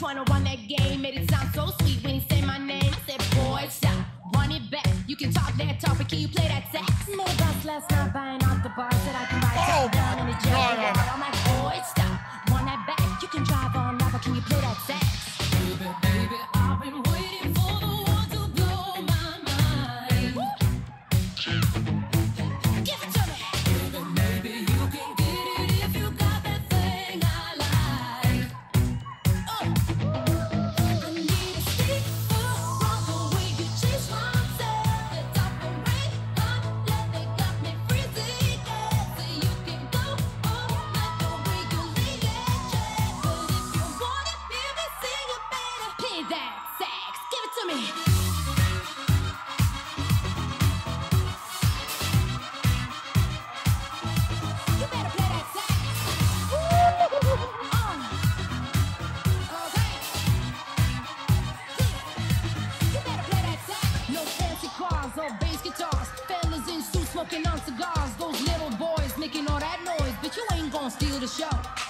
trying to run that game. Made it sound so sweet when he said my name. I said, boy, stop, back. You can talk that talk, but can you play that sax? Made a last night by that sex. Give it to me. You better play that uh. No fancy cars or bass guitars. Fellas in suits smoking on cigars. Those little boys making all that noise. But you ain't gonna steal the show.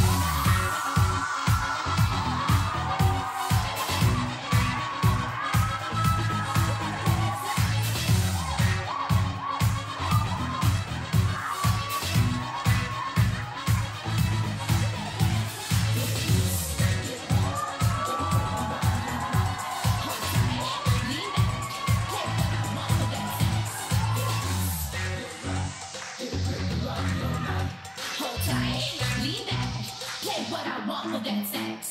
what I want for that sex.